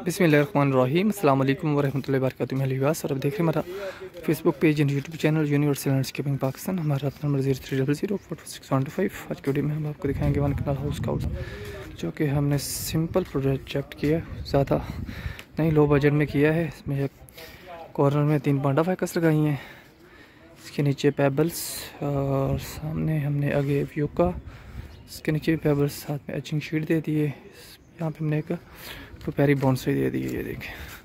बिसमीम अल्लाम वरहमल वर्क और अब देख रहे हमारा Facebook page and YouTube channel universal landscaping Pakistan हमारा number zero three double zero four six one two five आज के वीडियो में हम आपको दिखाएँगे वन कनाल हाउस का जो कि हमने सिंपल प्रोजेक्ट किया ज़्यादा नहीं लो बजट में किया है। इसमें एक कॉर्नर में तीन पांडा फैकस लगाई हैं। इसके नीचे पेबल्स और सामने हमने आगे व्यू का। इसके नीचे पेबल्स साथ में एचिंग शीट दे दिए। यहाँ पे हमने एक तो बॉन्स दे दी है ये देखें।